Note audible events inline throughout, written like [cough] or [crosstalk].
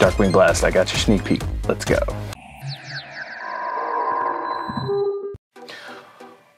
Darkwing Blast, I got your sneak peek. Let's go.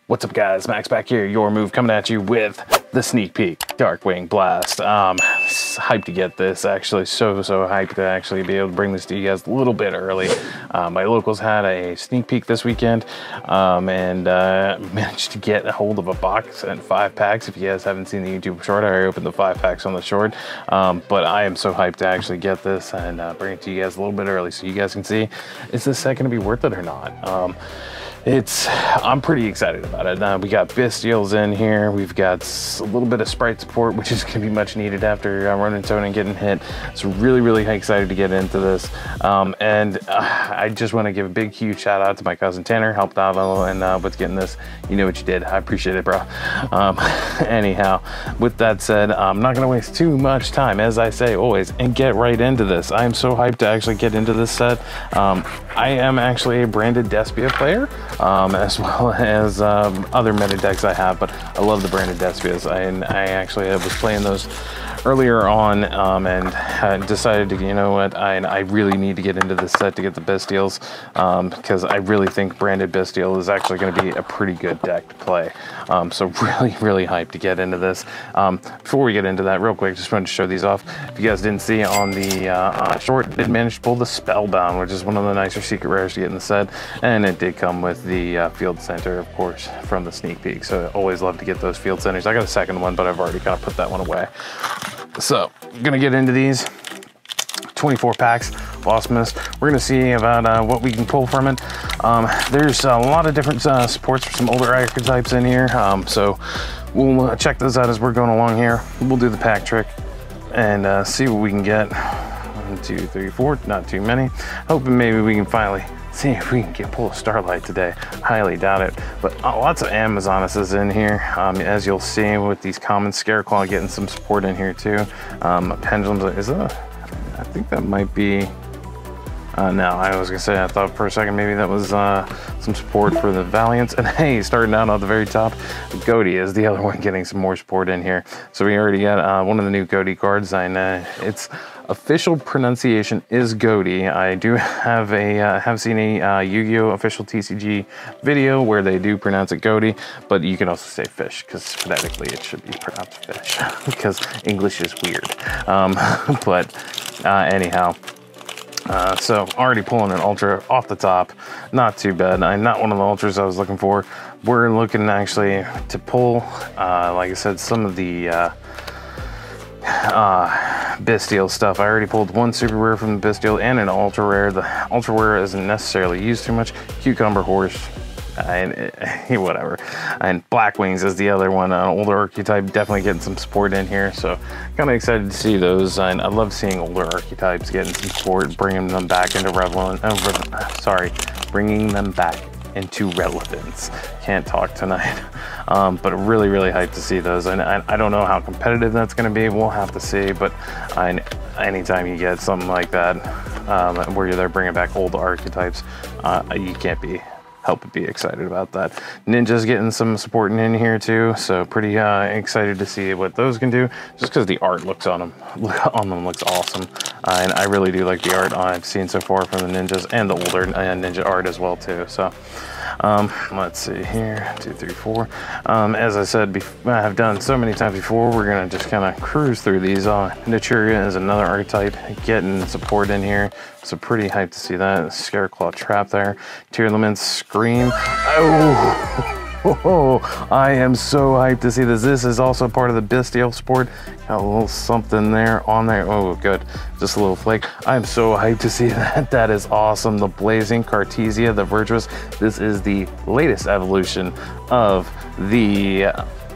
What's up guys, Max back here, your move coming at you with the sneak peek, Darkwing Blast. Um, hyped to get this, actually so, so hyped to actually be able to bring this to you guys a little bit early. Uh, my locals had a sneak peek this weekend um, and uh, [laughs] managed to get a hold of a box and five packs. If you guys haven't seen the YouTube short, I opened the five packs on the short, um, but I am so hyped to actually get this and uh, bring it to you guys a little bit early so you guys can see, is this set gonna be worth it or not? Um, it's I'm pretty excited about it. Uh, we got Bystials in here. We've got a little bit of Spright support, [laughs] which is to be much needed after uh, running zone and getting hit. So really, really excited to get into this. Um, and uh, I just want to give a big, huge shout out to my cousin Tanner, helped out and uh, with getting this. You know what you did. I appreciate it, bro. Um, [laughs] anyhow, with that said, I'm not going to waste too much time, as I say always, and get right into this. I am so hyped to actually get into this set. Um, I am actually a branded Despia player um, [laughs] as well as um, other meta decks I have, but I love the branded Despias. I, I actually was playing those earlier on um, and decided to, you know what, I, I really need to get into this set to get the Bystials um, because I really think Branded Bystial is actually going to be a pretty good deck to play. Um, so [laughs] really, really hyped to get into this. Um, before we get into that, real quick, just wanted to show these off. If you guys didn't see on the uh, uh, short, it managed to pull the Spellbound, which is one of the nicer secret rares to get in the set, and it did come with the uh, Field Center, of course, from the sneak peek. So always love to get those Field Centers. I got a second one, but I've already kind of put that one away. So, we're gonna get into these 24 packs, Lost Mist. We're gonna see about uh, what we can pull from it. Um, there's a lot of different uh, supports for some older archetypes in here, um, so we'll uh, check those out as we're going along here. We'll do the pack trick and uh, see what we can get. One, two, three, four, not too many. Hoping maybe we can finally see if we can get pull a starlight today. Highly doubt it, but uh, lots of Amazonuses in here. Um, as you'll see with these common Scareclaw getting some support in here too. Um, pendulums, is that, I think that might be, uh, no, I was gonna say, I thought for a second maybe that was uh, some support for the Valiants. [laughs] And hey, starting out at the very top, Ghoti is the other [laughs] one getting some more support in here. So we already got uh, one of the new Ghoti cards, and uh, it's official pronunciation is Ghoti. I do have a uh, have seen a uh, Yu-Gi-Oh official TCG video where they do pronounce it Ghoti, but you can also say fish because phonetically it should be pronounced fish [laughs] because English is weird. Um, [laughs] but uh, anyhow. Uh, so already pulling an ultra off the top, not too bad. I'm not one of the ultras I was looking for. We're looking actually to pull, uh, like I said, some of the uh, uh Bystial stuff. I already pulled one super rare from the Bystial and an ultra rare. The ultra rare isn't necessarily used too much. Cucumber horse, and [laughs] whatever. And Blackwings is the other one, an older archetype, definitely getting some support in here. So kind of excited to see those. And I love seeing older archetypes getting some support, bringing them back into relevant. Uh, sorry, bringing them back into relevance. Can't talk tonight, [laughs] um, but really, really hyped to see those. And I, I don't know how competitive that's going to be. We'll have to see. But I, anytime you get something like that, um, where they're there bringing back old archetypes, uh, you can't be help but be excited about that. Ninja's getting some support in here too, so pretty uh, excited to see what those can do. Just because the art looks on them, [laughs] on them looks awesome, uh, and I really do like the art I've seen so far from the ninjas and the older uh, ninja art as well too. So um, let's see here, two, three, four. Um, as I said, I have done so many times before, we're gonna just kind of cruise through these. Uh, Naturia is another archetype getting support in here. So pretty hyped to see that. Scareclaw trap there. Tearlaments scream. Oh! [laughs] Oh, [laughs] I am so hyped to see this. This is also part of the Bystial sport. Got a little something there on there. Oh, good. Just a little flake. I'm so hyped to see [laughs] that. That is awesome. The Blazing Cartesia, the Virtuous. This is the latest evolution of the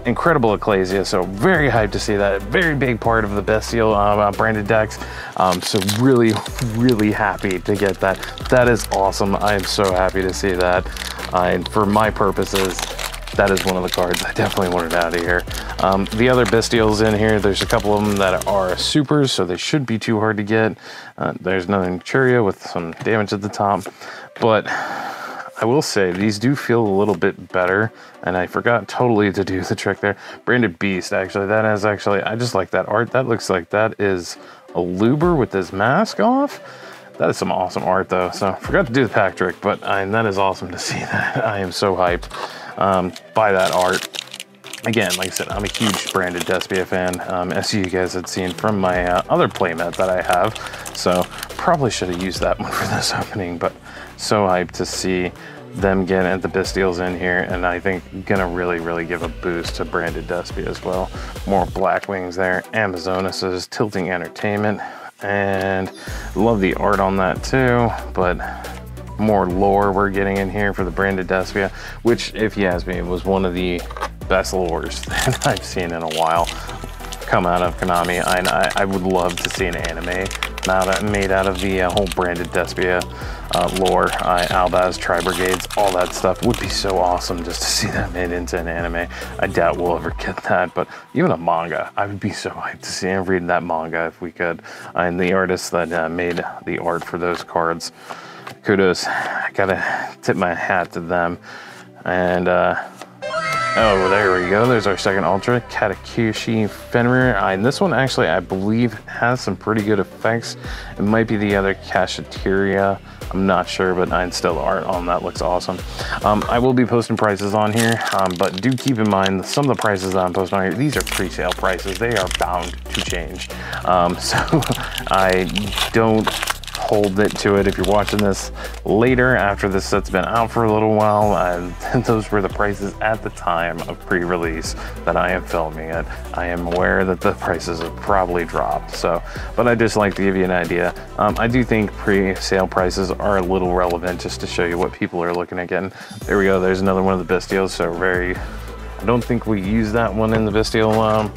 incredible Ecclesia, so very hyped to see that. Very big part of the Bystial uh, uh, branded decks, um, so really, [laughs] really happy to get that. That is awesome. I am so happy to see that. Uh, and for my purposes, that is one of the cards I definitely wanted out of here. Um, the other Bystials in here, there's a couple of them that are supers, so they should be too hard to get. Uh, there's another Naturia with some damage at the top, but I will say these do feel a little bit better, and I forgot totally to do [laughs] the trick there. Branded Beast, actually, that is actually, I just like that art. That looks like that is a Luber with his mask off. That is some awesome art though. So forgot to do the pack trick, but I, that is awesome to see [laughs] that. I am so hyped um, by that art. Again, like I said, I'm a huge branded Despia fan, um, as you guys had seen from my uh, other playmat that I have. So probably should have used that [laughs] one for this opening, but so hyped to see them getting the Bystials in here, and I think gonna really, really give a boost to branded Despia as well. More Blackwings there, Amazonuses, Tilting Entertainment, and love the art on that too, but more lore we're getting in here for the branded Despia, which, if you ask me, was one of the best lures [laughs] that I've seen in a while come out of Konami. I, I would love to see an anime now that made out of the uh, whole branded Despia uh, lore, uh, Albaz, Tri Brigades, all that stuff would be so awesome just to [laughs] see that made into an anime. I doubt we'll ever get that, but even a manga, I would be so hyped to see and read that manga if we could. And the artists that uh, made the art for those cards, kudos. I gotta tip my hat to them. And uh, Oh, there we go. There's our second Ultra, Kashtira Fenrir. And this one actually, I believe, has some pretty good effects. It might be the other Kashtira. I'm not sure, but I still art on that looks awesome. Um, I will be posting prices on here, um, but do keep in mind some of the prices that I'm posting on here, these are pre-sale prices. They are bound to change. Um, [laughs] so I don't hold it to it if you're watching this later after this set's been out for a little while. And [laughs] those were the prices at the time of pre-release that I am filming it. I am aware that the [laughs] prices have probably dropped. So, but I just like to give you an idea. Um, I do think pre-sale prices are a little relevant just to show you what people are looking at getting. There we go. There's another one of the Bystials, So very, I don't think we use that one in the Bystial um,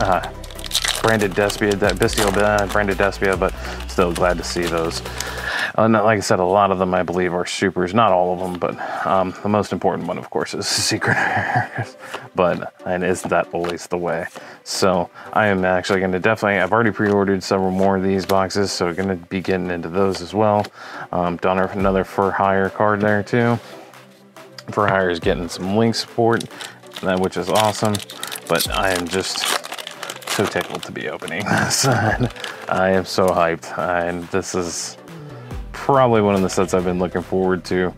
uh, branded Despia, Bystial uh, branded Despia, but still glad to see those. Uh, like I said, a lot of them I believe are supers, not all of them, but um, the most important one, of course, is [laughs] Secret but, and isn't that always the way? So I am actually going to definitely, I've already pre-ordered several more of these boxes, so going to be getting into those as well. Um, done another for hire card there too. For hire is getting some link support, which is awesome, but I am just so tickled to be opening [laughs] this. I am so hyped. And this is probably one of the sets I've been looking forward to.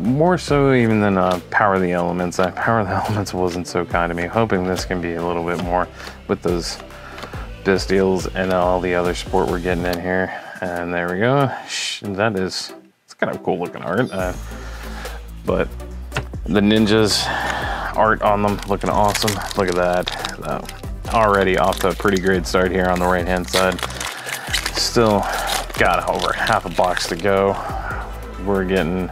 More so even than uh, Power of the Elements. Uh, Power of the [laughs] Elements wasn't so kind to me. Hoping this can be a little bit more with those deals and all the other support we're getting in here. And there we go. That is, it's kind of cool looking art. Uh, but the ninjas art on them looking awesome. Look at that. Uh, already off to a pretty great start here on the right hand side. Still got over half a box to go. We're getting,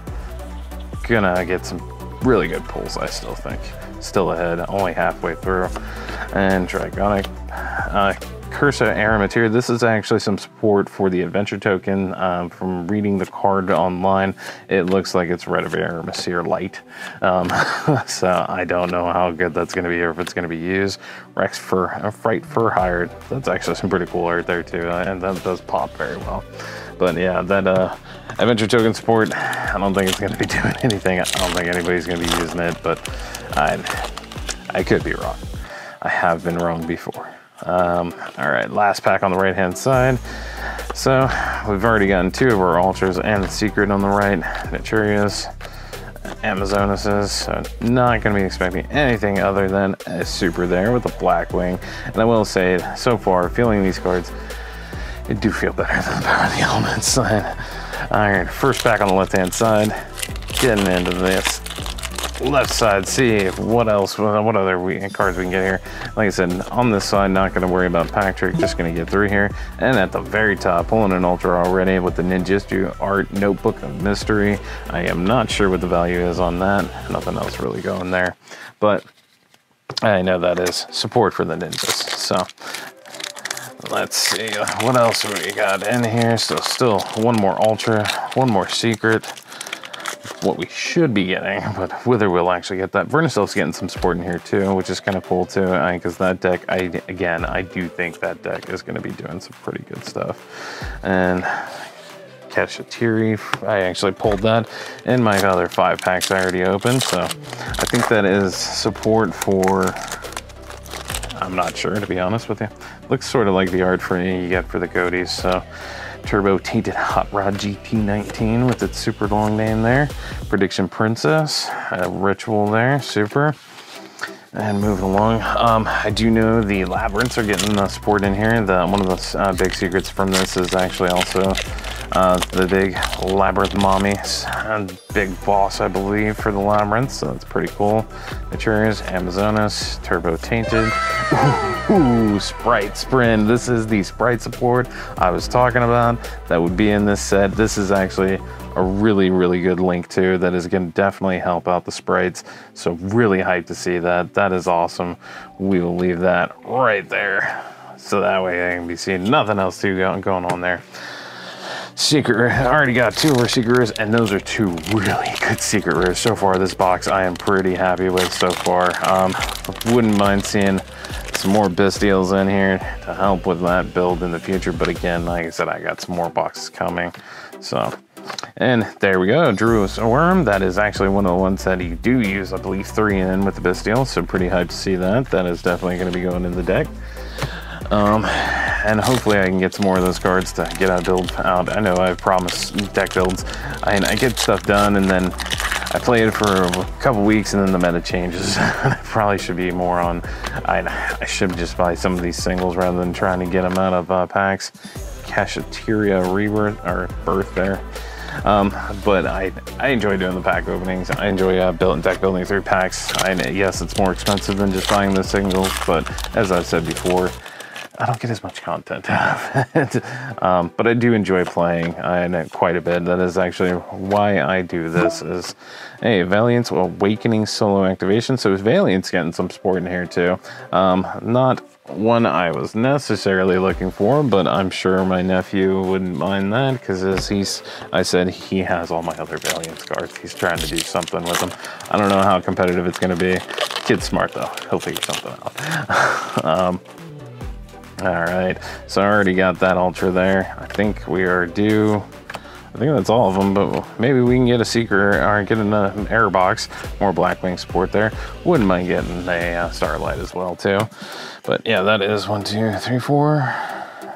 gonna get some really good pulls, I still think. Still ahead, only halfway through. And Dragonic, uh, Cursa Aramateer. This is actually some support for the adventure token. Um, from reading the card online, it looks like it's Red of Aramesir Light. Um, [laughs] so I don't know how good that's going to be or if it's going to be used. Rex Fur, uh, Fright Fur Hired. That's actually some pretty cool art there too, uh, and that does pop very well. But yeah, that uh, adventure token support, I don't think it's going to be [laughs] doing anything. I don't think anybody's going to be using it, but I, I could be wrong. I have been wrong before. Um, all right, last pack on the right hand side. So we've already gotten two of our ultras and the secret on the right, Naturias, Amazonuses. So not gonna be expecting anything other than a super there with a Blackwing. And I will say, so far, feeling these cards, it do feel better [laughs] than the Power of the Elements side. [laughs] All right, first pack on the left hand side, getting into this left side, see what else, what other we, cards we can get here. Like I said, on this side, not going to worry about pack trick, just going to get through here. And at the very top, pulling an ultra already with the Ninjutsu Art Notebook of Mystery. I am not sure what the value is on that. Nothing else really going there. But I know that is support for the ninjas. So let's see what else we got in here. So still one more ultra, one more secret what we should be getting, [laughs] but whether we'll actually get that. Vernusylph's getting some support in here too, which is kind of cool too, I because that deck, I again, I do think that deck is going to be doing some pretty good stuff. And Kashtira, I actually pulled that in my other five packs I already opened, so I think that is support for I'm not sure, to be honest with you. Looks sort of like the art for you get for the Ghotis. So, Turbo Tainted Hot Rod GT19 with its super long name there. Prediction Princess, a ritual there, super. And moving along, um, I do know the Labrynths are getting the support in here. The one of the uh, big secrets from this is actually also uh, the big Labrynth mommy, big boss, I believe, for the Labrynth. So that's pretty cool. Naturia's Amazonas, Turbo Tainted. Ooh, [laughs] Spright Sprint. This is the Spright support I was talking about that would be in this set. This is actually a really, really good link too that is going to definitely help out the Sprights. So really hyped to see that. That is awesome. We will leave that right there. So that way I can be seeing nothing else too going on there. Secret, I already got two more secret rares, and those are two really good secret rares so far. This box I am pretty happy with so far. Um, wouldn't mind seeing some more Bystials in here to help with that build in the future. But again, like I said, I got some more boxes coming. So and there we go, Druiswurm. That is actually one of the ones that you do use, I believe, three in with the Bystial, so pretty hyped to see that. That is definitely going to be going in the deck. Um, and hopefully I can get some more of those cards to get out build out. I know I've promised deck builds. I, I get stuff done and then I play it for a couple weeks and then the meta changes. [laughs] I probably should be more on, I, I should just buy some of these singles rather than trying to get them out of uh, packs. Kashtira Rebirth, or Birth there. Um, but I, I enjoy doing the pack openings. I enjoy uh, building deck building through packs. I, yes, it's more expensive than just buying the singles, but as I've said before, I don't get as much content out of it. Um, but I do enjoy playing and quite a bit. That is actually why I do this is, hey, Valiant's Awakening solo activation. So Valiant's getting some support in here too. Um, not one I was necessarily looking for, but I'm sure my nephew wouldn't mind that because as he's, I said, he has all my other Valiant cards. He's trying to do something with them. I don't know how competitive it's going to be. Kid's smart though. He'll figure something out. [laughs] um, all right, so I already got that Ultra there. I think we are due I think that's all of them, but maybe we can get a secret or get an, uh, error box. More Blackwing support there. Wouldn't mind getting a uh, Starlight as well too. But yeah, that is one, two, three, four.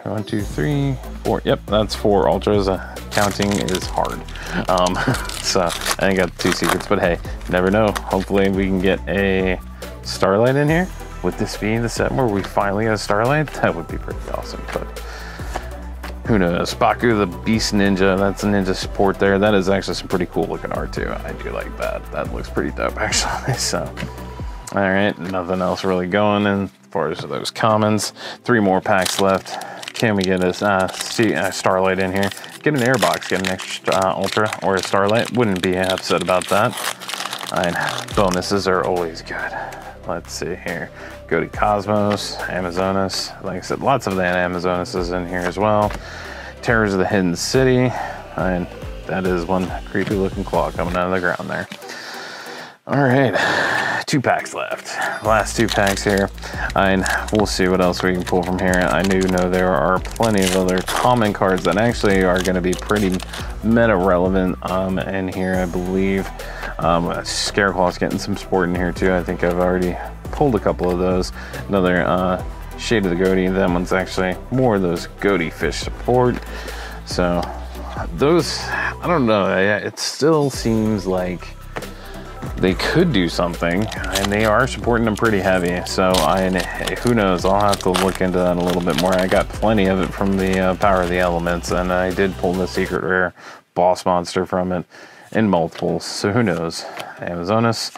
One, two, three, four. Yep, that's four ultras. Uh, counting is hard. Um, [laughs] so I got two secrets, but hey, never know. Hopefully we can get a Starlight in here. Would this being the set where we finally get a Starlight? That would be pretty awesome, but who knows? Baku the Beast Ninja, that's a ninja support there. That is actually some pretty cool looking art too. I do like that. That looks pretty dope [laughs] actually. So, all right, nothing else really going in as far as those commons. Three more packs left. Can we get a uh, see, uh, Starlight in here? Get an airbox, get an extra uh, Ultra or a Starlight. Wouldn't be upset about that. Right, bonuses are always good. Let's see here. Go to Cosmos, Amazonas. Like I said, lots of that Amazonas is in here as well. Terrors of the Hidden City. And that is one creepy looking claw coming out of the ground there. All right, two packs left. Last two packs here. And we'll see what else we can pull from here. I do know there are plenty of other common cards that actually are going to be pretty meta relevant um, in here, I believe. Um, Scareclaw's getting some support in here too. I think I've already pulled a couple of those. Another uh, Shade of the Ghoti, that one's actually more of those Ghoti fish support. So those, I don't know, it still seems like they could do something and they are supporting them pretty heavy. So I, who knows, I'll have to look into that a little bit more. I got plenty of it from the uh, Power of the Elements and I did pull the secret rare boss monster from it in multiples. So who knows, Amazonas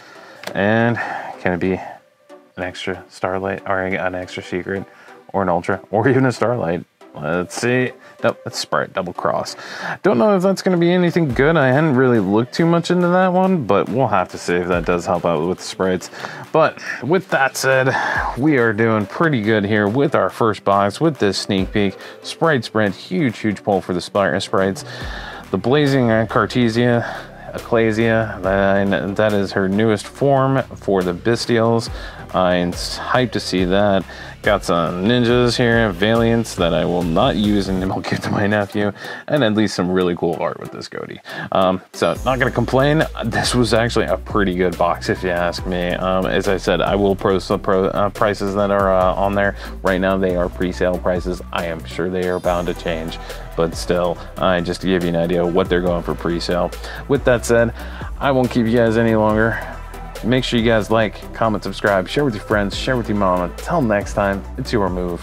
and can it be an extra starlight or an extra secret or an ultra or even a starlight. Let's see. Nope, that's Spright double cross. Don't know if that's going to be anything good. I hadn't really looked too much into that one, but we'll have to see if that does help out with Sprights. But with that said, we are doing pretty good here with our first box with this sneak peek. Spright Sprint, huge, huge pull for the Sprights. The Blazing Cartesia, Ecclesia, that is her newest form for the Bystials. I'm hyped to see that. Got some ninjas here, Valiants that I will not use and will give to my nephew, and at least some really cool art with this Ghoti. Um, so not gonna complain. This was actually a pretty good box if you ask me. Um, as I said, I will post the pro, uh, prices that are uh, on there. Right now they are pre-sale prices. I am sure they are bound to change, but still, uh, just to give you an idea of what they're going for pre-sale. With that said, I won't keep you guys any longer. Make sure you guys like, comment, subscribe, share with your friends, share with your mama. Until next time, it's your move.